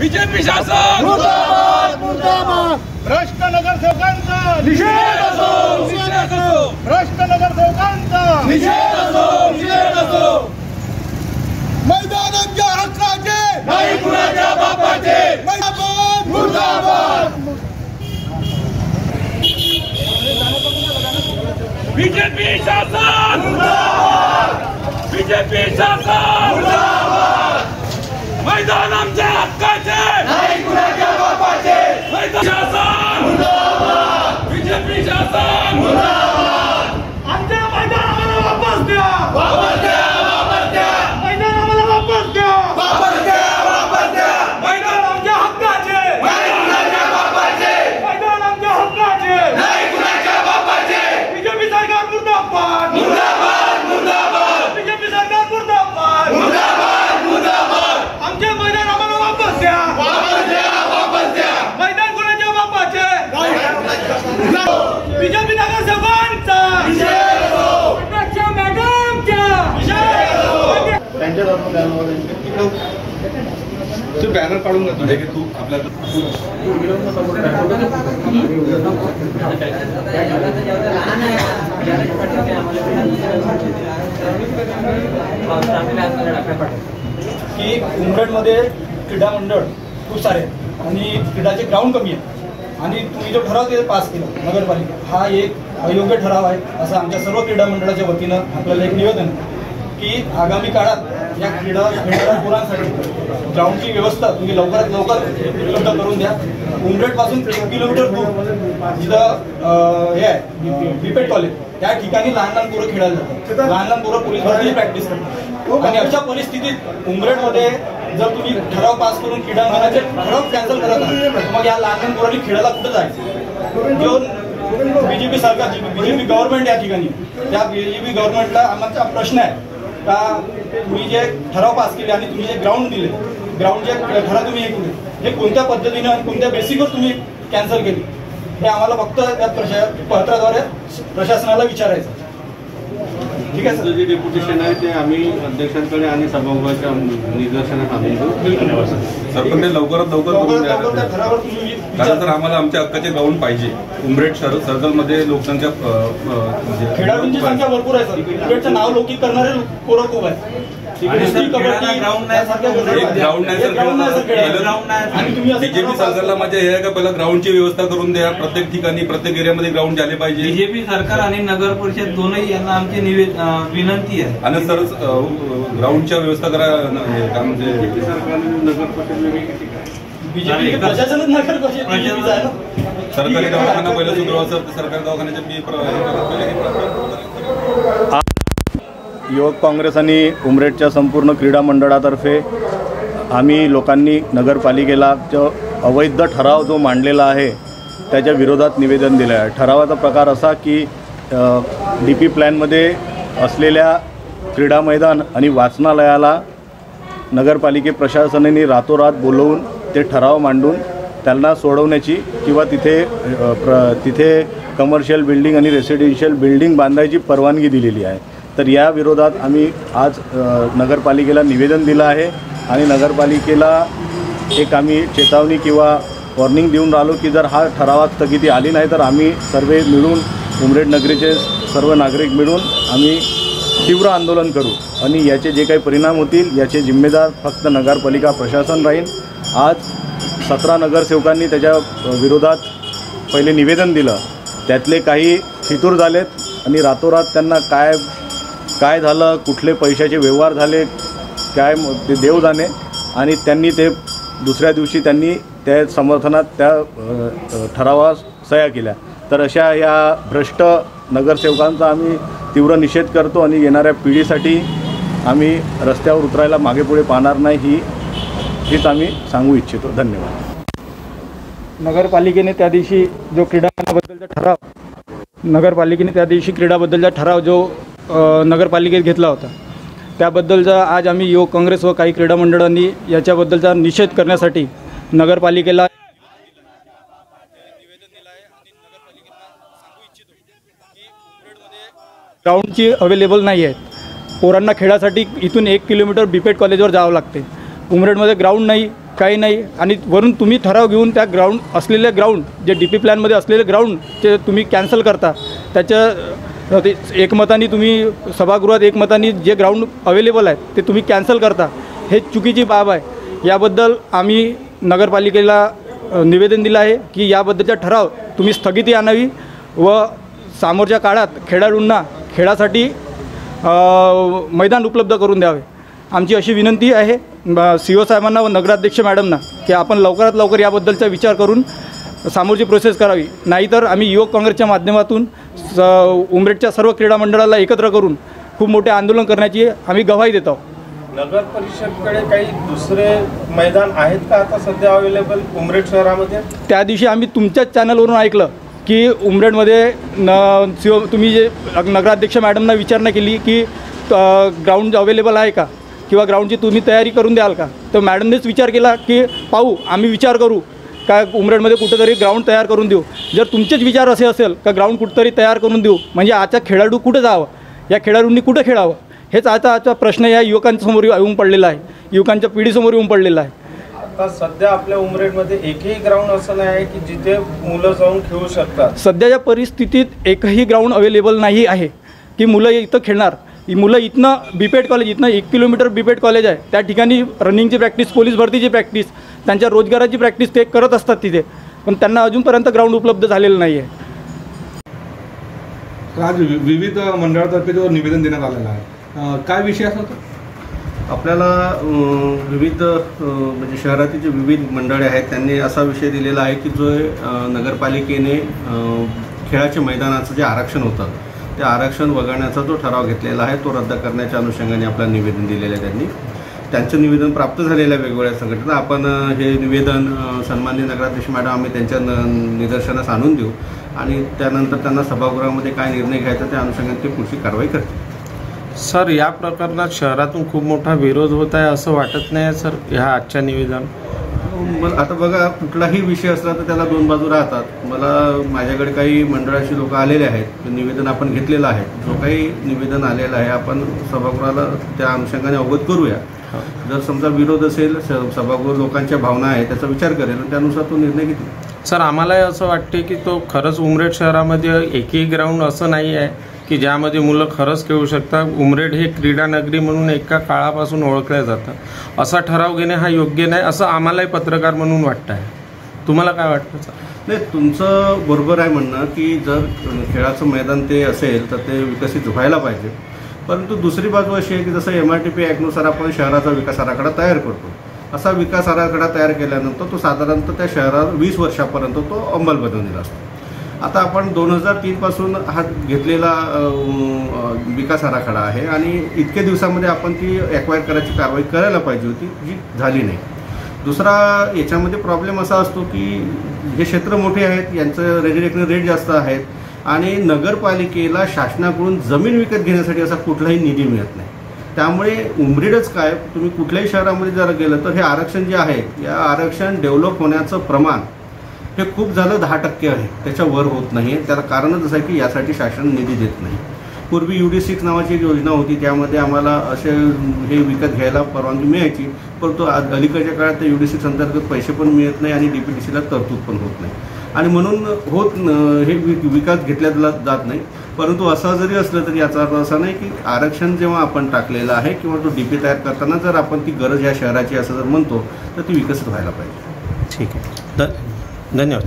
BJP शासन मुर्दाबाद मुर्दाबाद भ्रष्ट नगरसेवकांचा निषेध असो निषेध असो भ्रष्ट नगरसेवकांचा निषेध असो निषेध असो मैदानांच्या हक्काचे नाही कुणाच्या बापाचे मुर्दाबाद मुर्दाबाद बीजेपी शासन बीजेपी शासन मैदान आमच्या हक्काचे नाही कुणाच्या बापाचे मैदान शासन बीजेपी शासन आमच्या मैदान आम्हाला वापस द्या वापस द्या वापस द्या मैदान आम्हाला वापस द्या वापस द्या वापस द्या मैदान आमच्या हक्काचे नाही कुणाच्या बापाचे मैदान आमच्या हक्काचे नाही कुणाच्या बापाचे बीजेपी सरकार मुर्दाबाद मुर्दाबाद मुर्दाबाद बीजेपी सरकार मुर्दाबाद मुर्दाबाद मुर्दाबाद आमचे मैदान आम्हाला वापस द्या वापस द्या वापस द्या मैदान कुणाच्या बापाचे बीजेपी नगरसेवकांचा मॅडमच्या की उमरेडमध्ये क्रीडा मंडळ खूप सारे आहेत आणि क्रीडाचे ग्राउंड कमी आहे आणि तुम्ही जो ठराव ते पास केला नगरपालिका हा एक अयोग्य ठराव आहे असं आमच्या सर्व क्रीडा मंडळाच्या वतीनं आपल्याला एक निवेदन की आगामी काळात या क्रीडा खेळणाऱ्या मुलांसाठी ग्राउंडची व्यवस्था तुम्ही लवकरात लवकर उपलब्ध करून द्या. उमरेडपासून एक किलोमीटर दूर. जिथं हे आहे बिपेट कॉलेज. त्या ठिकाणी लहान लहान पोरं खेळायला जातात. लहान लहान पोरं पोलीस भरती प्रॅक्टिस करतात. आणि अशा परिस्थितीत उमरेडमध्ये जर तुम्ही ठराव पास करून क्रीडांगणाचे ठराव कॅन्सल करत आहात मग या लहान लहान पोरांनी खेळायला कुठं जायचं? घेऊन बीजेपी सरकारची बीजेपी गव्हर्नमेंट या ठिकाणी. त्या बीजेपी गव्हर्नमेंटला आमचा प्रश्न आहे. का तुम्ही जे ठराव पास केले आणि तुम्ही जे ग्राउंड दिले ग्राउंडचे ठराव तुम्ही हे केले हे कोणत्या पद्धतीनं आणि कोणत्या बेसिकवर तुम्ही कॅन्सल केली? हे आम्हाला फक्त त्या प्रशा पत्राद्वारे प्रशासनाला विचारायचं. ठीक आहे सर. जे डेप्युटेशन आहे ते आम्ही अध्यक्षांकडे आणि सभागृहाच्या निदर्शनास आणून सरपंच लवकरात लवकर करून लवकरात लवकर त्या द्या कारण तर आम्हाला आमच्या हक्काचे ग्राउंड पाहिजे. उमरेड सर सर्कलमध्ये लोकसंख्या म्हणजे- खेळाडूंची संख्या भरपूर आहे सर. क्रिकेटचं नाव लौकिक करणारे पोरं खूप आहेत. ग्राउंड नाही बीजेपी सरकारला म्हणजे हे आहे का पहिला ग्राउंडची व्यवस्था करून द्या. प्रत्येक ठिकाणी प्रत्येक एरियामध्ये ग्राउंड झाले पाहिजे. बीजेपी सरकार आणि नगर परिषद दोनही यांना आमची विनंती आहे. आणि सर ग्राउंडच्या व्यवस्था करा हे काय म्हणजे सरकारने नगर परिषद बीजेपी प्रशासनच नगर परिषद ना सरकारी दवाखाना पहिलं सर सरकारी दवाखान्याच्या बी प्र- हे करा, पहिले हे करा. युवक काँग्रेस आणि उमरेडच्या संपूर्ण क्रीडा मंडळातर्फे आम्ही लोकांनी नगरपालिकेला जो अवैध ठराव जो मांडलेला आहे त्याच्या विरोधात निवेदन दिलं आहे ठरावाचा प्रकार असा की डी पी प्लॅनमध्ये असलेल्या क्रीडा मैदान आणि वाचनालयाला नगरपालिके प्रशासनाने रातोरात बोलवून ते ठराव मांडून त्यांना सोडवण्याची किंवा तिथे प्र तिथे कमर्शियल बिल्डिंग आणि रेसिडेन्शियल बिल्डिंग बांधायची परवानगी दिलेली आहे. तर या विरोधात आम्ही आज नगरपालिकेला निवेदन दिलं आहे आणि नगरपालिकेला एक आम्ही चेतावणी किंवा वॉर्निंग देऊन राहिलो की जर हा ठरावात स्थगिती आली नाही तर आम्ही सर्व मिळून उमरेड नगरीचे सर्व नागरिक मिळून आम्ही तीव्र आंदोलन करू आणि याचे जे काही परिणाम होतील याचे जिम्मेदार फक्त नगरपालिका प्रशासन राहील. आज सतरा नगरसेवकांनी त्याच्या विरोधात पहिले निवेदन दिलं. त्यातले काही फितूर झालेत आणि रातोरात त्यांना काय काय झालं कुठले पैशाचे व्यवहार झाले काय म- ते देव जाणे. आणि त्यांनी ते दुसऱ्या दिवशी त्यांनी त्या समर्थनात त्या ठरावास सह्या केल्या. तर अशा या भ्रष्ट नगरसेवकांचा आम्ही तीव्र निषेध करतो आणि येणाऱ्या पिढीसाठी आम्ही रस्त्यावर उतरायला मागे पुढे पाहणार नाही ही हीच आम्ही सांगू इच्छितो. धन्यवाद. नगरपालिकेने त्या दिवशी जो क्रीडाबद्दलचा ठराव नगरपालिकेने त्या दिवशी क्रीडाबद्दलचा ठराव जो नगरपालिकेत घेतला होता. त्याबद्दलचा आज आम्ही युवक काँग्रेस व काही क्रीडा मंडळांनी याच्याबद्दलचा निषेध करण्यासाठी नगरपालिकेला ग्राउंडची अवेलेबल नाही आहेत पोरांना खेळासाठी इथून एक किलोमीटर बीपेट कॉलेजवर जावं लागते. उमरेडमध्ये ग्राउंड नाही काही नाही आणि वरून तुम्ही ठराव घेऊन त्या ग्राउंड असलेले ग्राउंड जे डी पी प्लॅनमध्ये असलेले ग्राउंड ते तुम्ही कॅन्सल करता त्याच्या ते एकमताने तुम्ही सभागृहात एकमताने जे ग्राउंड अवेलेबल आहे ते तुम्ही कॅन्सल करता. हे चुकीची बाब आहे. याबद्दल आम्ही नगरपालिकेला निवेदन दिलं आहे की याबद्दलचा ठराव तुम्ही स्थगिती आणावी व समोरच्या काळात खेळाडूंना खेळासाठी मैदान उपलब्ध करून द्यावे. आमची अशी विनंती आहे सी ओ साहेबांना व नगराध्यक्ष मॅडमना की आपण लवकरात लवकर याबद्दलचा विचार करून समोरची प्रोसेस करावी. नाहीतर आम्ही युवक काँग्रेसच्या माध्यमातून स उमरेडच्या सर्व क्रीडा मंडळाला एकत्र करून खूप मोठे आंदोलन करण्याची आम्ही गवाही देत आहोत. नगर परिषदकडे काही दुसरे मैदान आहेत का आता सध्या अवेलेबल उमरेड शहरामध्ये? त्या दिवशी आम्ही तुमच्याच चॅनलवरून ऐकलं की उमरेडमध्ये न शिव तुम्ही जे नगराध्यक्ष मॅडमना विचारणा केली की ग्राउंड अवेलेबल आहे का? किंवा ग्राउंडची तुम्ही तयारी करून द्याल का? तर मॅडमनेच विचार केला की पाहू आम्ही विचार करू. का उमरेडमध्ये कुठेतरी ग्राउंड तयार करून देऊ. जर तुमचेच विचार असे असेल का ग्राउंड कुठेतरी तयार करून देऊ म्हणजे आजचा खेळाडू कुठं जावं? या खेळाडूंनी कुठं खेळावं? हेच आता आजचा प्रश्न या युवकांसमोर येऊन पडलेला आहे. युवकांच्या पिढीसमोर येऊन पडलेला आहे. आता सध्या आपल्या उमरेडमध्ये एकही ग्राउंड असं नाही आहे की जिथे मुलं जाऊन खेळू शकतात. सध्याच्या परिस्थितीत एकही ग्राउंड अवेलेबल नाही आहे. की मुलं इथं खेळणार. ही मुलं इथनं बीपेड कॉलेज इथनं एक किलोमीटर बीपेड कॉलेज आहे. त्या ठिकाणी रनिंगची प्रॅक्टिस पोलीस भरतीची प्रॅक्टिस त्यांच्या रोजगाराची प्रॅक्टिस ते करत असतात तिथे. पण त्यांना अजूनपर्यंत ग्राउंड उपलब्ध झालेलं नाही आहे आज विविध मंडळातर्फे जो निवेदन देण्यात आलेलं आहे काय विषय असा होता? आपल्याला विविध म्हणजे शहरातील जे विविध मंडळे आहेत त्यांनी असा विषय दिलेला आहे की जो नगरपालिकेने खेळाच्या मैदानाचं जे आरक्षण होतं ते आरक्षण वगळण्याचा जो ठराव घेतलेला आहे तो रद्द करण्याच्या अनुषंगाने आपल्याला निवेदन दिलेलं आहे त्यांनी. त्यांचं निवेदन प्राप्त झालेलं आहे वेगवेगळ्या संघटना. आपण हे निवेदन सन्माननीय नगराध्यक्ष मॅडम आम्ही त्यांच्या न- निदर्शनास आणून देऊ आणि त्यानंतर त्यांना सभागृहामध्ये काय निर्णय घ्यायचा त्या अनुषंगाने ते पुढची कारवाई करतील. सर या प्रकरणात शहरातून खूप मोठा विरोध होत आहे असं वाटत नाही सर ह्या आजच्या निवेदन? मग आता बघा कुठलाही विषय असला तर त्याला दोन बाजू राहतात. मला माझ्याकडे काही मंडळाची लोक आलेले आहेत. निवेदन आपण घेतलेलं आहे. जो काही निवेदन आलेलं आहे आपण सभागृहाला त्या अनुषंगाने अवगत करूया. जर समजा विरोध असेल सभागृह लोकांच्या भावना आहे त्याचा विचार करेल आणि त्यानुसार तो निर्णय घेतील. सर आम्हालाही असं वाटते की तो खरंच उमरेड शहरामध्ये एकही ग्राउंड असं नाही आहे की ज्यामध्ये मुलं खरंच खेळू शकतात. उमरेड हे क्रीडा नगरी म्हणून एका काळापासून ओळखलं जातं. असा ठराव घेणे हा योग्य नाही असं आम्हालाही पत्रकार म्हणून वाटतं आहे तुम्हाला काय वाटतं सर? नाही तुमचं बरोबर आहे म्हणणं की जर खेळाचं मैदान ते असेल तर ते विकसित व्हायला पाहिजे. परंतु दुसरी बाजू अशी आहे की जसं एम आर टी पी ॲक्टनुसार आपण शहराचा विकास आराखडा तयार करतो. असा विकास आराखडा तयार केल्यानंतर तो साधारणतः त्या शहरात वीस वर्षापर्यंत तो अंमलबजावणीला असतो. आता आपण दोन हजार तीनपासून हा घेतलेला विकास आराखडा आहे आणि इतके दिवसामध्ये आपण ती ॲक्वायर करायची कारवाई करायला पाहिजे होती जी झाली नाही. दुसरा याच्यामध्ये प्रॉब्लेम असा असतो की हे क्षेत्र मोठे आहेत यांचं रेजिडेक्शन रेट जास्त आहेत आणि नगरपालिकेला शासनाकडून जमीन विकत घेण्यासाठी असा कुठलाही निधी मिळत नाही. त्यामुळे उमरीडच काय तुम्ही कुठल्याही शहरामध्ये जर गेलं तर हे आरक्षण जे आहे या आरक्षण डेव्हलप होण्याचं प्रमाण हे खूप झालं दहा टक्के आहे. त्याच्यावर होत नाही आहे त्याला कारणच असं आहे की यासाठी शासन निधी देत नाही. पूर्वी यू डी सिक्स नावाची एक योजना होती त्यामध्ये आम्हाला असे हे विकत घ्यायला परवानगी मिळायची परंतु आज अलीकडच्या काळात यू डी सिक्स अंतर्गत पैसे पण मिळत नाही आणि डी पी डी सीला तरतूद पण होत नाही. आणि म्हणून होत हे विकास घेतल्या जात- जात नाही. परंतु असं जरी असलं तरी याचा अर्थ असा नाही की आरक्षण जेव्हा आपण टाकलेलं आहे किंवा तो डी पी तयार करताना जर आपण ती गरज या शहराची असं जर म्हणतो तर ती विकसित व्हायला पाहिजे. ठीक आहे. धन्यवाद.